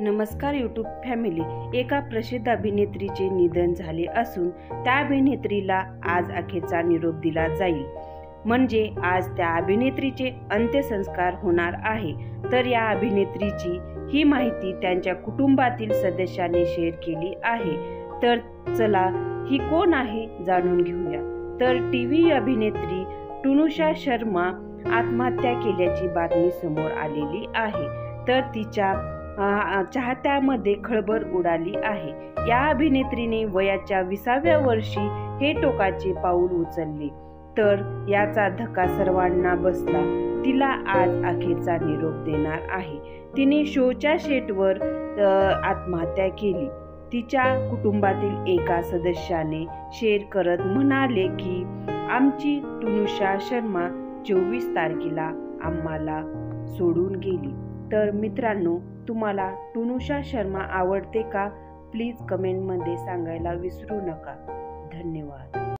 नमस्कार YouTube family एका प्रसिद्ध अभिनेत्रीचे निधन झाले असून त्या अभिनेत्रीला आज अखेरचा निरोप दिला जाईल. म्हणजे आज त्या अभिनेत्रीचे अंत्यसंस्कार होणार आहे. तर या अभिनेत्रीची ही माहिती त्यांच्या कुटुंबातील सदस्यांनी शेअर केली आहे. तर चला ही कोण आहे जाणून घेऊया. तर टी व्ही अभिनेत्री टुनुषा शर्मा आत्महत्या केल्याची बातमी समोर आलेली आहे. तर तिच्या चाहत्यामध्ये खळबळ उडाली आहे. या अभिनेत्रीने वयाच्या विसाव्या वर्षी हे टोकाचे पाऊल उचलले. तर याचा धक्का सर्वांना बसला. तिला आज अखेरचा निरोप देणार आहे. तिने शोच्या शेटवर आत्महत्या केली. तिच्या कुटुंबातील एका सदस्याने शेअर करत म्हणाले की आमची टुनुषा शर्मा चोवीस तारखेला आम्हाला सोडून गेली. तर मित्रांनो तुम्हाला टुनुषा शर्मा आवडते का? प्लीज कमेंटमध्ये सांगायला विसरू नका. धन्यवाद.